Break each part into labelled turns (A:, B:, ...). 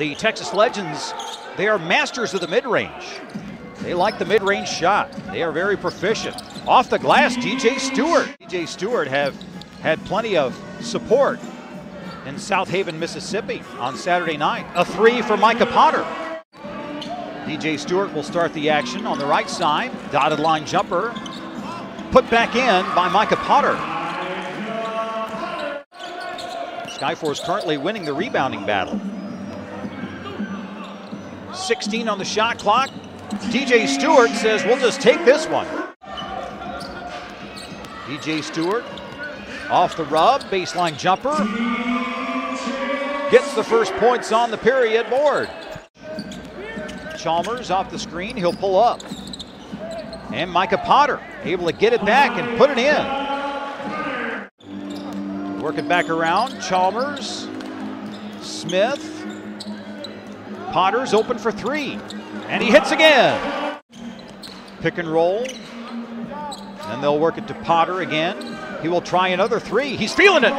A: the Texas Legends, they are masters of the mid-range. They like the mid-range shot. They are very proficient. Off the glass, DJ Stewart. DJ Stewart have had plenty of support in Southaven, Mississippi on Saturday night. A three for Micah Potter. DJ Stewart will start the action on the right side. Dotted line jumper. Put back in by Micah Potter. Skyforce currently winning the rebounding battle. 16 on the shot clock. DJ Stewart says, we'll just take this one. DJ Stewart off the rub, baseline jumper. Gets the first points on the period board. Chalmers off the screen, he'll pull up. And Micah Potter able to get it back and put it in. Working back around, Chalmers, Smith, Potter's open for three, and he hits again. Pick and roll, then they'll work it to Potter again. He will try another three. He's feeling it.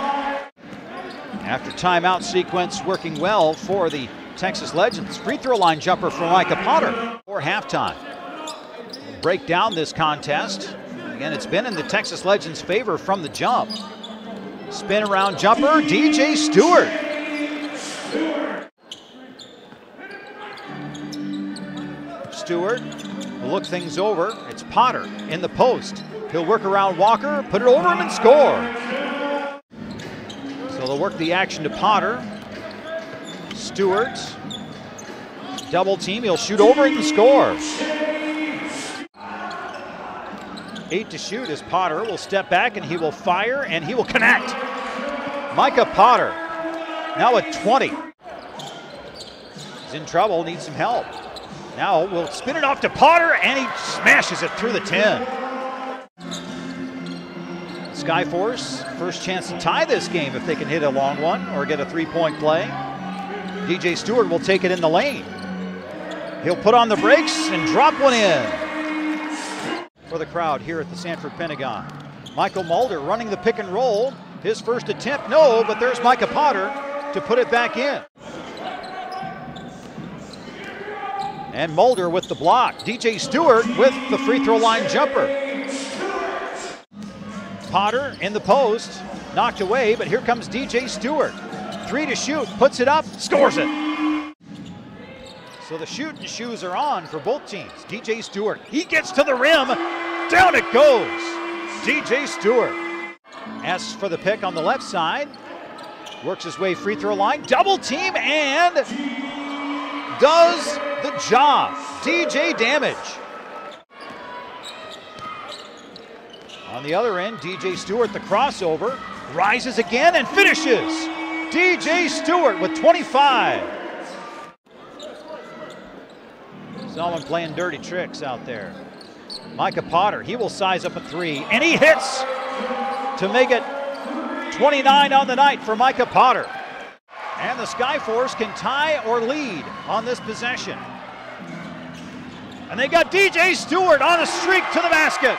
A: After timeout sequence working well for the Texas Legends. Free throw line jumper for Micah Potter for halftime. Break down this contest. Again, it's been in the Texas Legends' favor from the jump. Spin around jumper, DJ Stewart. Stewart will look things over. It's Potter in the post. He'll work around Walker, put it over him, and score. So they'll work the action to Potter. Stewart, double team. He'll shoot over it and score. Eight to shoot as Potter will step back and he will fire and he will connect. Micah Potter now at 20. He's in trouble, needs some help. Now we'll spin it off to Potter and he smashes it through the 10. Skyforce, first chance to tie this game if they can hit a long one or get a three-point play. DJ Stewart will take it in the lane. He'll put on the brakes and drop one in for the crowd here at the Sanford Pentagon. Mychal Mulder running the pick and roll. His first attempt, no, but there's Micah Potter to put it back in. And Mulder with the block. DJ Stewart with the free throw line jumper. Potter in the post, knocked away, but here comes DJ Stewart. Three to shoot, puts it up, scores it. So the shooting shoes are on for both teams. DJ Stewart, he gets to the rim, down it goes. DJ Stewart asks for the pick on the left side, works his way free throw line, double team, and does the job. DJ Damage. On the other end, DJ Stewart, the crossover, rises again and finishes. DJ Stewart with 25. Someone playing dirty tricks out there. Micah Potter, he will size up a three, and he hits to make it 29 on the night for Micah Potter. And the Skyforce can tie or lead on this possession. And they got DJ Stewart on a streak to the basket.